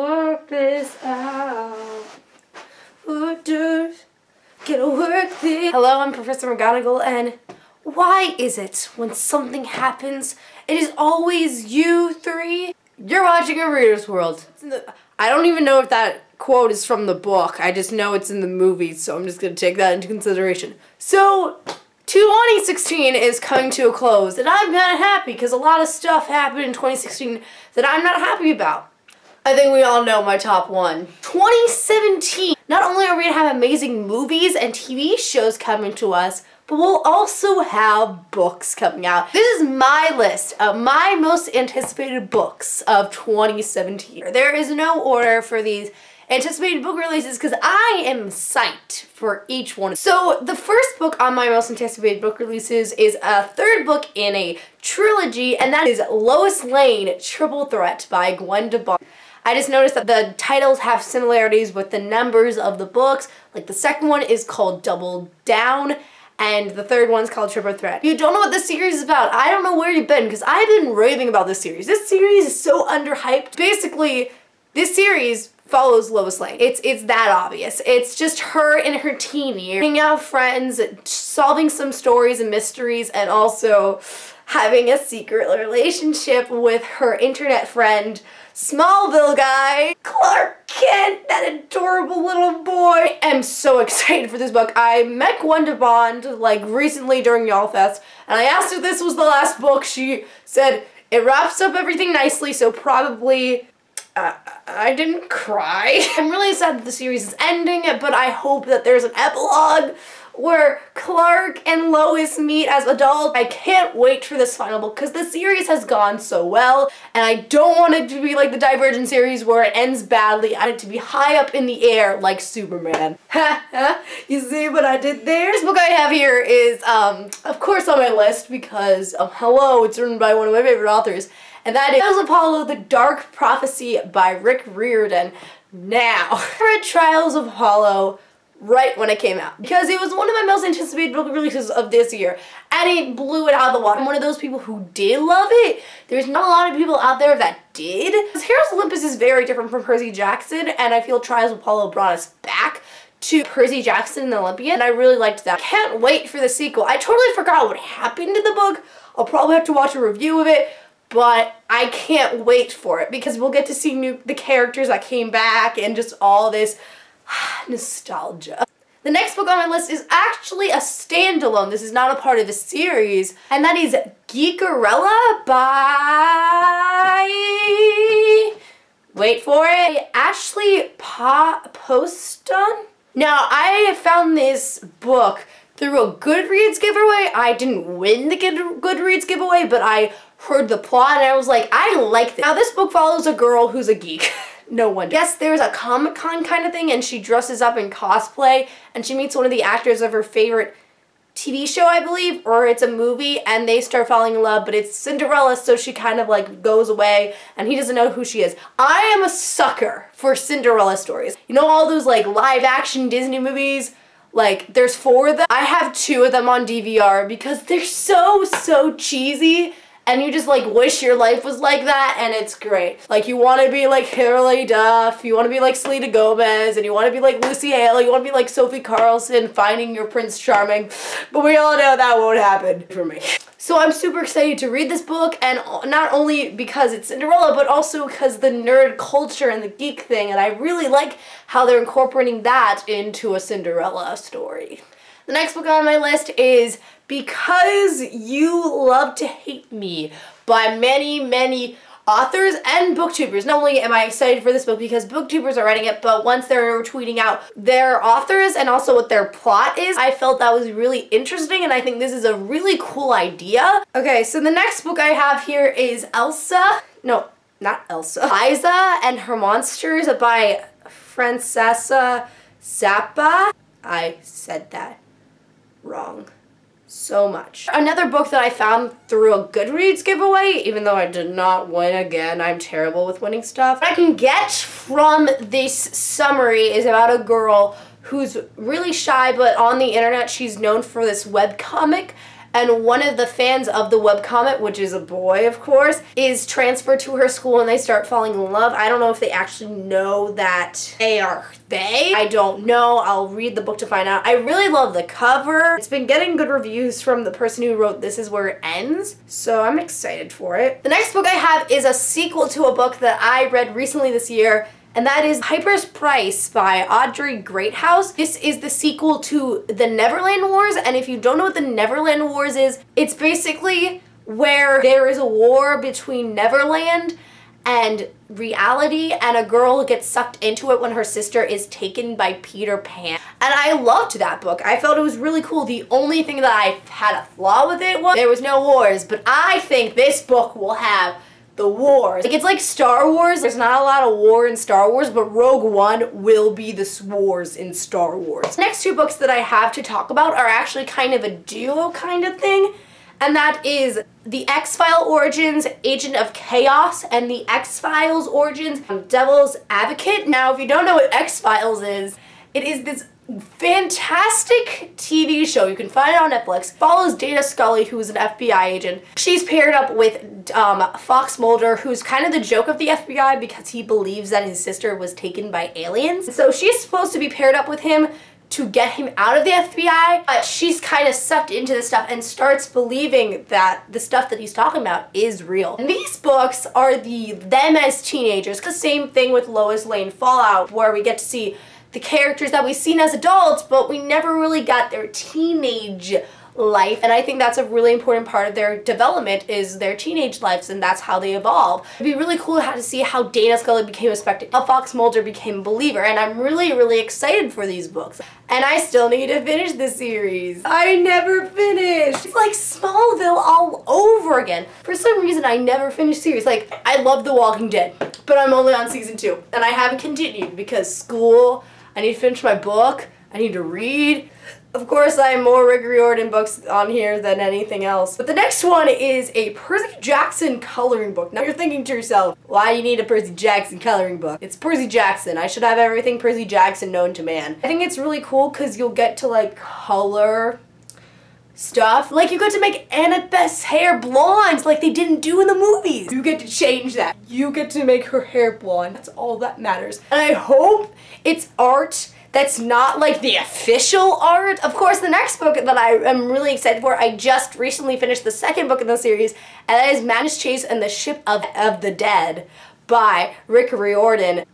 Work this out. Work this. Hello, I'm Professor McGonagall, and why is it when something happens, it is always you three? You're watching a Reader's World. I don't even know if that quote is from the book. I just know it's in the movie, so I'm just gonna take that into consideration. So, 2016 is coming to a close, and I'm kind of happy because a lot of stuff happened in 2016 that I'm not happy about. I think we all know my top one. 2017! Not only are we gonna have amazing movies and TV shows coming to us, but we'll also have books coming out. This is my list of my most anticipated books of 2017. There is no order for these anticipated book releases because I am psyched for each one. So the first book on my most anticipated book releases is a third book in a trilogy and that is Lois Lane Triple Threat by Gwenda Bond. I just noticed that the titles have similarities with the numbers of the books. Like the second one is called Double Down and the third one's called Triple Threat. You don't know what this series is about. I don't know where you've been because I've been raving about this series. This series is so underhyped. Basically, this series follows Lois Lane. It's it's that obvious. It's just her in her teen years, hanging out with friends, solving some stories and mysteries, and also having a secret relationship with her internet friend, Smallville guy, Clark Kent, that adorable little boy. I'm so excited for this book. I met Gwenda Bond like recently during Y'all Fest and I asked if this was the last book. She said, it wraps up everything nicely, so probably uh, I didn't cry. I'm really sad that the series is ending, but I hope that there's an epilogue where Clark and Lois meet as adults. I can't wait for this final book because the series has gone so well and I don't want it to be like the Divergent series where it ends badly. I want it to be high up in the air like Superman. Ha you see what I did there? This book I have here is um, of course on my list because um, hello, it's written by one of my favorite authors and that is Apollo the Dark Prophecy by Rick Riordan. Now, Trials of Apollo right when it came out because it was one of my most anticipated book releases of this year and it blew it out of the water. I'm one of those people who did love it. There's not a lot of people out there that did. Cuz Heroes Olympus is very different from Percy Jackson and I feel Trials of Apollo brought us back to Percy Jackson and the Olympian and I really liked that. Can't wait for the sequel. I totally forgot what happened in the book. I'll probably have to watch a review of it but I can't wait for it because we'll get to see new the characters that came back and just all this nostalgia. The next book on my list is actually a standalone. This is not a part of a series, and that is Geekerella by wait for it, Ashley pa Poston. Now, I found this book through a Goodreads giveaway. I didn't win the Goodreads giveaway, but I heard the plot and I was like, I like this. Now this book follows a girl who's a geek. no one. Yes, there's a Comic-Con kind of thing and she dresses up in cosplay and she meets one of the actors of her favorite TV show, I believe, or it's a movie, and they start falling in love, but it's Cinderella, so she kind of like goes away, and he doesn't know who she is. I am a sucker for Cinderella stories. You know all those like live action Disney movies? Like, there's four of them. I have two of them on DVR because they're so, so cheesy and you just like wish your life was like that and it's great. Like you want to be like Hilary Duff, you want to be like Selena Gomez, and you want to be like Lucy Hale, you want to be like Sofia Carson finding your Prince Charming, but we all know that won't happen for me. So I'm super excited to read this book and not only because it's Cinderella but also because the nerd culture and the geek thing and I really like how they're incorporating that into a Cinderella story. The next book on my list is Because You Love to Hate Me by many, many authors and booktubers. Not only am I excited for this book because booktubers are writing it, but once they're tweeting out their authors and also what their plot is, I felt that was really interesting and I think this is a really cool idea. Okay, so the next book I have here is Elsa, no, not Elsa, Liza and Her Monsters by Francesca Zappa. I said that wrong so much. Another book that I found through a Goodreads giveaway, even though I did not win again, I'm terrible with winning stuff. What I can get from this summary is about a girl who's really shy, but on the internet she's known for this web comic and one of the fans of the webcomic, which is a boy, of course, is transferred to her school and they start falling in love. I don't know if they actually know that they are they. I don't know. I'll read the book to find out. I really love the cover. It's been getting good reviews from the person who wrote This Is Where It Ends, so I'm excited for it. The next book I have is a sequel to a book that I read recently this year and that is Piper's Price by Audrey Greathouse. This is the sequel to The Neverland Wars, and if you don't know what The Neverland Wars is, it's basically where there is a war between Neverland and reality and a girl gets sucked into it when her sister is taken by Peter Pan. And I loved that book. I felt it was really cool. The only thing that I had a flaw with it was there was no wars, but I think this book will have the wars. Like, it's like Star Wars. There's not a lot of war in Star Wars, but Rogue One will be the wars in Star Wars. Next two books that I have to talk about are actually kind of a duo kind of thing, and that is The X-File Origins, Agent of Chaos, and The X-Files Origins, um, Devil's Advocate. Now, if you don't know what X-Files is, it is this fantastic TV show. You can find it on Netflix. Follows Dana Scully, who is an FBI agent. She's paired up with um, Fox Mulder, who's kind of the joke of the FBI because he believes that his sister was taken by aliens. So she's supposed to be paired up with him to get him out of the FBI, but she's kind of sucked into this stuff and starts believing that the stuff that he's talking about is real. And these books are the them as teenagers, the same thing with Lois Lane Fallout, where we get to see the characters that we've seen as adults, but we never really got their teenage life and I think that's a really important part of their development is their teenage lives and that's how they evolve. It'd be really cool to see how Dana Scully became a spectator, how Fox Mulder became a believer and I'm really really excited for these books and I still need to finish the series. I never finished. It's like Smallville all over again. For some reason I never finished series. Like I love The Walking Dead but I'm only on season two and I haven't continued because school I need to finish my book. I need to read. Of course, I have more Rick Riordan books on here than anything else. But the next one is a Percy Jackson coloring book. Now you're thinking to yourself, why do you need a Percy Jackson coloring book? It's Percy Jackson. I should have everything Percy Jackson known to man. I think it's really cool because you'll get to like color stuff. Like you get to make Annabeth's hair blonde like they didn't do in the movies. You get to change that. You get to make her hair blonde. That's all that matters. And I hope it's art that's not like the official art. Of course, the next book that I am really excited for, I just recently finished the second book in the series, and that is Magnus Chase and the Ship of, of the Dead by Rick Riordan.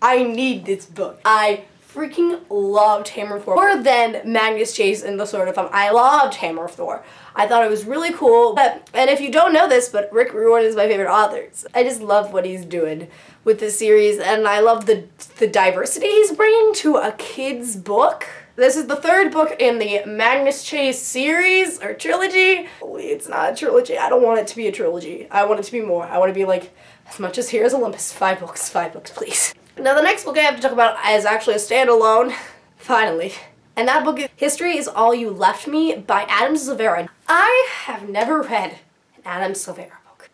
I need this book. I freaking loved Hammer of Thor more than Magnus Chase and the Sword of Thumb. I loved Hammer of Thor. I thought it was really cool. But, and if you don't know this, but Rick Riordan is my favorite author. I just love what he's doing with this series and I love the, the diversity he's bringing to a kid's book. This is the third book in the Magnus Chase series or trilogy. It's not a trilogy. I don't want it to be a trilogy. I want it to be more. I want to be like, as much as Heroes Olympus, five books, five books, please. Now the next book I have to talk about is actually a standalone, finally. And that book is History is All You Left Me by Adam Silvera. I have never read an Adam Silvera book.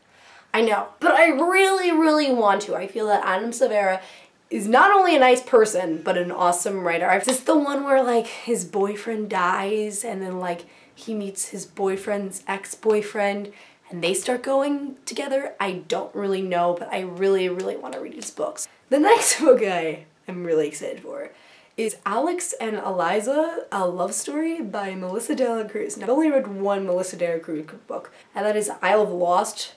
I know, but I really, really want to. I feel that Adam Silvera is not only a nice person, but an awesome writer. Is this the one where like his boyfriend dies and then like he meets his boyfriend's ex-boyfriend and they start going together? I don't really know, but I really, really want to read his books. The next book I am really excited for is Alex and Eliza, A Love Story by Melissa De La Cruz. Now, I've only read one Melissa De La Cruz book, and that is Isle of Lost,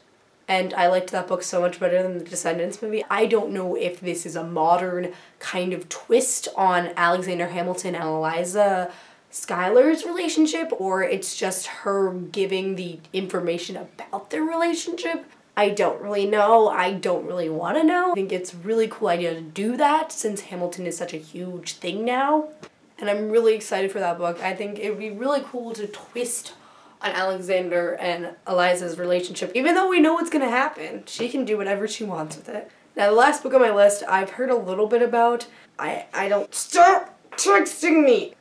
and I liked that book so much better than the Descendants movie. I don't know if this is a modern kind of twist on Alexander Hamilton and Eliza Schuyler's relationship, or it's just her giving the information about their relationship. I don't really know. I don't really want to know. I think it's a really cool idea to do that since Hamilton is such a huge thing now. And I'm really excited for that book. I think it would be really cool to twist on Alexander and Eliza's relationship. Even though we know what's going to happen, she can do whatever she wants with it. Now the last book on my list I've heard a little bit about. I, I don't... Stop texting me!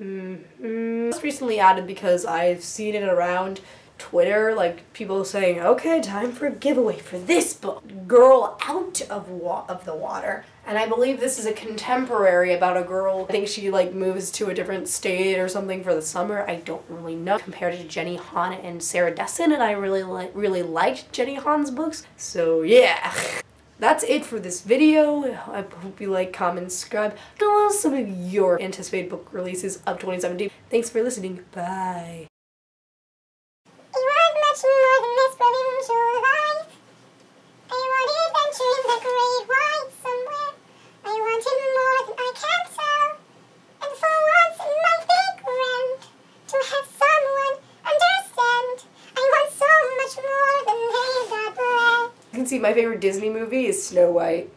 Mm -hmm. Recently added because I've seen it around Twitter, like people saying, "Okay, time for a giveaway for this book, Girl Out of Wa- of the Water." And I believe this is a contemporary about a girl. I think she like moves to a different state or something for the summer. I don't really know. Compared to Jenny Han and Sarah Dessen, and I really like really liked Jenny Han's books. So yeah. That's it for this video. I hope you like, comment, subscribe. Tell us some of your anticipated book releases of 2017. Thanks for listening. Bye. My favorite Disney movie is Snow White.